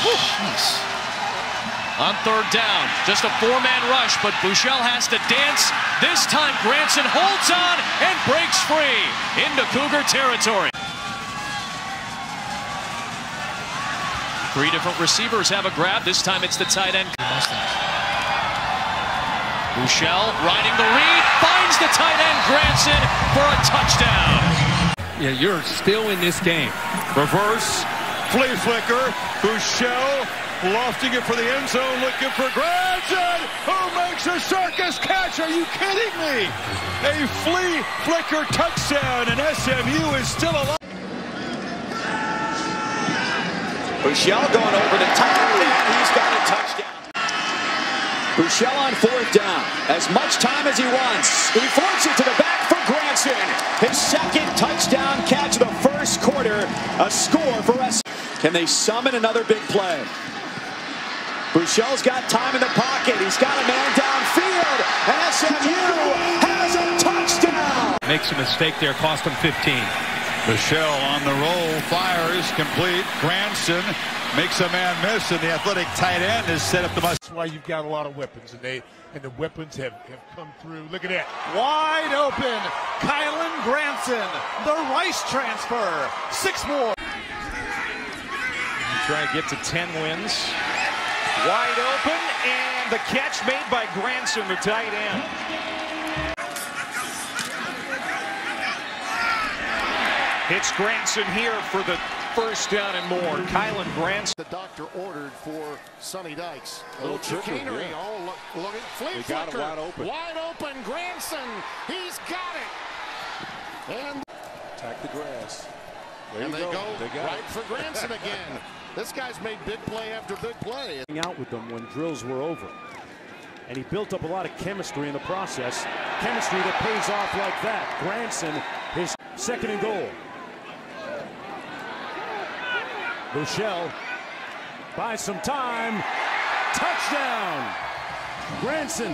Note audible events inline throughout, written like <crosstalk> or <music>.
Jeez. On third down, just a four-man rush, but Buechele has to dance. This time Granson holds on and breaks free into Cougar territory. Three different receivers have a grab. This time it's the tight end. Buechele riding the read, finds the tight end Granson for a touchdown. Yeah, you're still in this game. Reverse, flea flicker, Buechele lofting it for the end zone, looking for Granson, who makes a circus catch. Are you kidding me? A flea flicker touchdown, and SMU is still alive. Buechele going over the top, he's got a touchdown. Buechele on fourth down. As much time as he wants. He floats it to the back for Granson. His second touchdown catch of the first quarter. A score for us. Can they summon another big play? Buechele's got time in the pocket. He's got a man downfield. And SMU has a touchdown. Makes a mistake there, cost him 15. Buechele on the roll, fires, complete. Granson makes a man miss, and the athletic tight end is set up the must. That's why you've got a lot of weapons, and they and the weapons have, have come through. Look at that. Wide open. Kylen Granson, the Rice transfer. Six more. Try to get to 10 wins. Wide open, and the catch made by Granson, the tight end. It's Granson here for the first down and more. Kylen Granson. The doctor ordered for Sonny Dykes. A little chicanery. yeah. Oh, look, look at flea They got it flicker. wide open. Wide open, Granson. He's got it. And, Attack the grass. There and you they go. go, They got right it. for Granson again. <laughs> This guy's made big play after big play. out with them when drills were over. And he built up a lot of chemistry in the process. Chemistry that pays off like that. Granson, his second and goal. Buechele buys some time. Touchdown! Granson.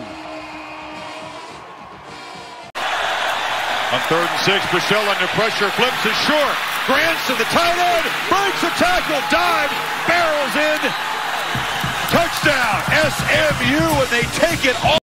On third and six, Buechele under pressure, flips it short. Granson, the tight end, breaks the tackle, dives, barrels in. Touchdown, SMU, and they take it all.